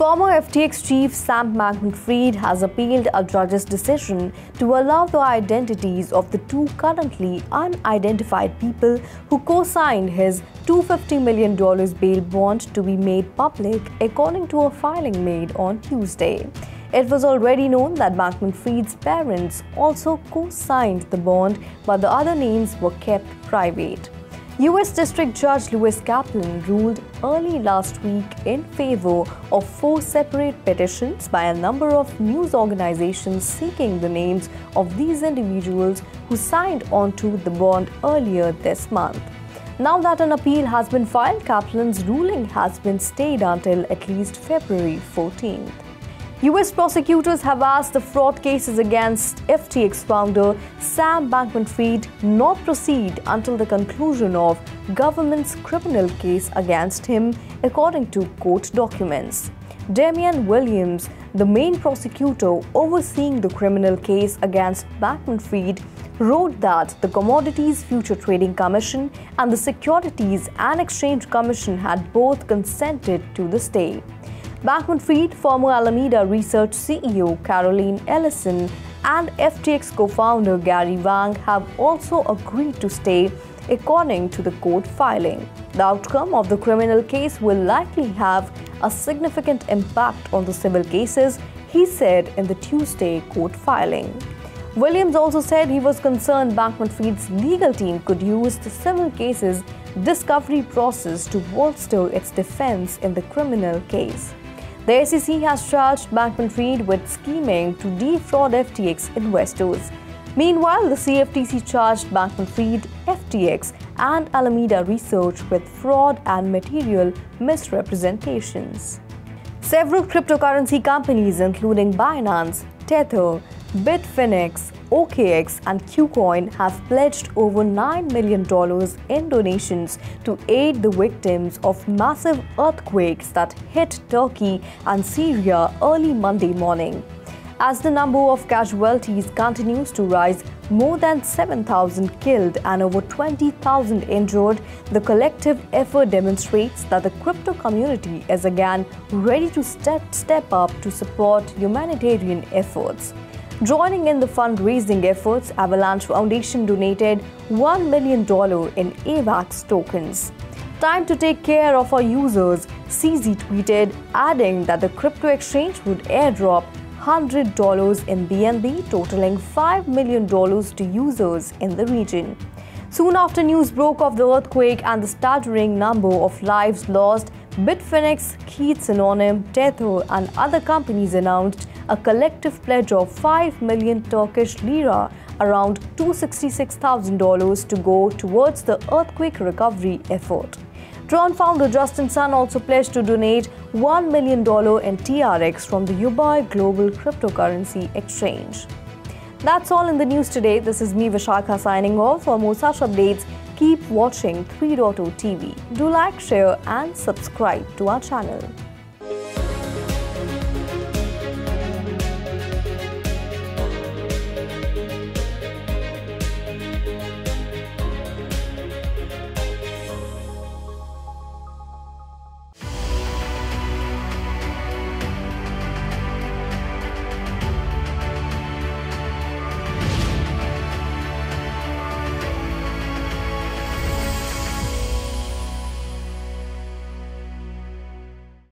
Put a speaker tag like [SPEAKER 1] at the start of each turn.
[SPEAKER 1] Former FTX chief Sam Bankman-Fried has appealed a judge's decision to allow the identities of the two currently unidentified people who co-signed his $250 million bail bond to be made public, according to a filing made on Tuesday. It was already known that Bankman-Fried's parents also co-signed the bond, but the other names were kept private. US District Judge Lewis Kaplan ruled early last week in favor of four separate petitions by a number of news organizations seeking the names of these individuals who signed onto the bond earlier this month. Now that an appeal has been filed, Kaplan's ruling has been stayed until at least February 14th. US prosecutors have asked the fraud cases against FTX founder Sam Bankman-Fried not proceed until the conclusion of government's criminal case against him, according to court documents. Damian Williams, the main prosecutor overseeing the criminal case against Bankman-Fried, wrote that the Commodities Future Trading Commission and the Securities and Exchange Commission had both consented to the stay. Bankman-Fried, former Alameda Research CEO Caroline Ellison, and FTX co-founder Gary Wang have also agreed to stay, according to the court filing. The outcome of the criminal case will likely have a significant impact on the civil cases, he said in the Tuesday court filing. Williams also said he was concerned Bankman-Fried's legal team could use the civil cases discovery process to bolster its defense in the criminal case. The SEC has charged Bankman-Fried with scheming to defraud FTX investors. Meanwhile, the CFTC charged Bankman-Fried, FTX, and Alameda Research with fraud and material misrepresentations. Several cryptocurrency companies, including Binance, Tether, Bitfinex, OKX and KuCoin have pledged over $9 million in donations to aid the victims of massive earthquakes that hit Turkey and Syria early Monday morning. As the number of casualties continues to rise, more than 7,000 killed and over 20,000 injured, the collective effort demonstrates that the crypto community is again ready to step, step up to support humanitarian efforts. Joining in the fundraising efforts, Avalanche Foundation donated $1 million in AVAX tokens. Time to take care of our users, CZ tweeted, adding that the crypto exchange would airdrop $100 in BNB, totaling $5 million to users in the region. Soon after news broke of the earthquake and the staggering number of lives lost, Bitfinex, Keith Synonym, Tether, and other companies announced a collective pledge of 5 million Turkish lira, around $266,000 to go towards the earthquake recovery effort. Tron founder Justin Sun also pledged to donate $1 million in TRX from the Huobi Global Cryptocurrency Exchange. That's all in the news today. This is me, Vishakha, signing off. For more such updates, keep watching 3.0 TV. Do like, share, and subscribe to our channel.